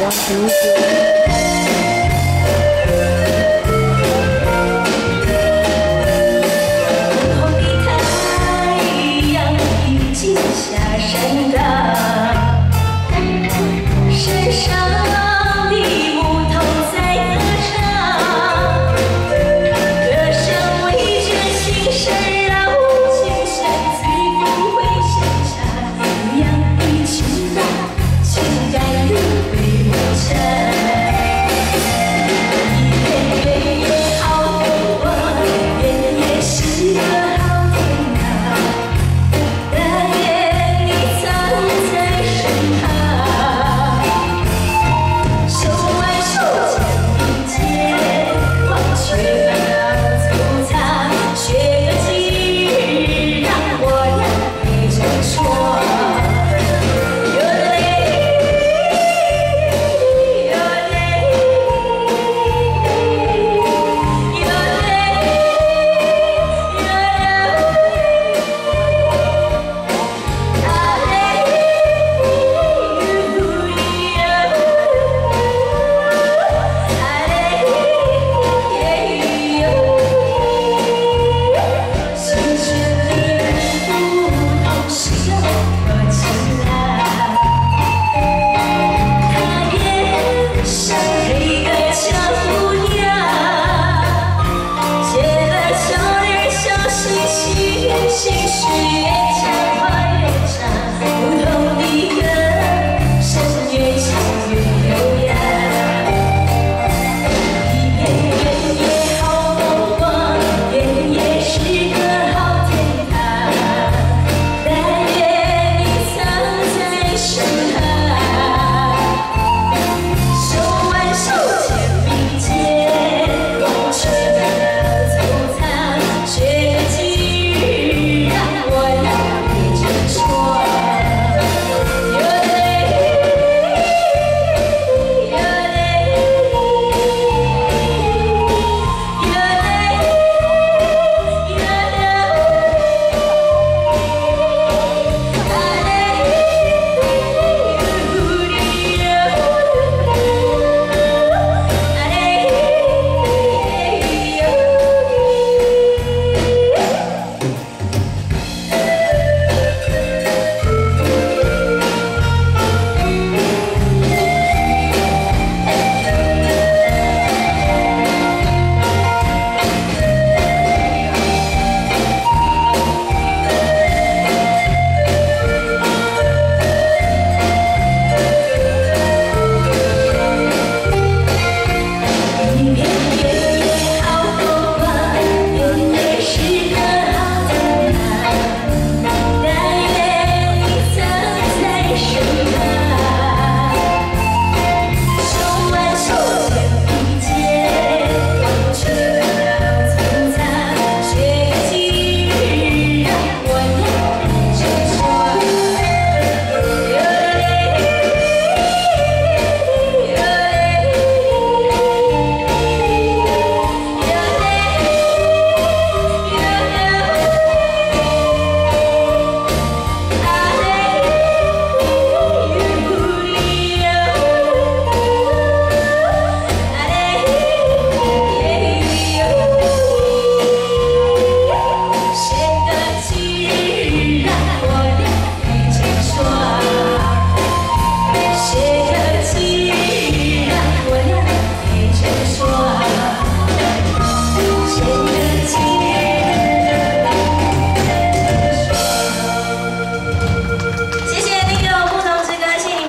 One.